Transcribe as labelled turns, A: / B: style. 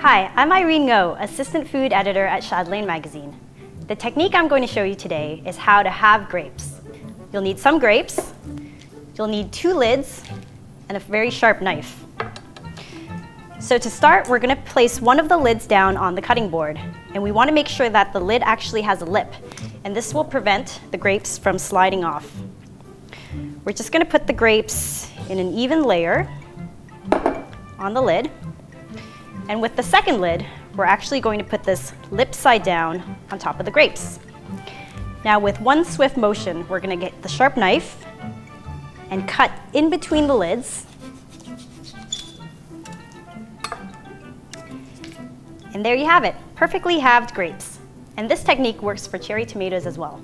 A: Hi, I'm Irene Ngo, Assistant Food Editor at Chatelaine Magazine. The technique I'm going to show you today is how to halve grapes. You'll need some grapes, you'll need two lids, and a very sharp knife. So to start, we're going to place one of the lids down on the cutting board, and we want to make sure that the lid actually has a lip, and this will prevent the grapes from sliding off. We're just going to put the grapes in an even layer on the lid, and with the second lid, we're actually going to put this lip side down on top of the grapes. Now with one swift motion, we're going to get the sharp knife and cut in between the lids. And there you have it, perfectly halved grapes. And this technique works for cherry tomatoes as well.